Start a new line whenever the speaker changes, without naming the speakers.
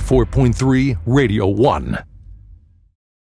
94.3 Radio 1.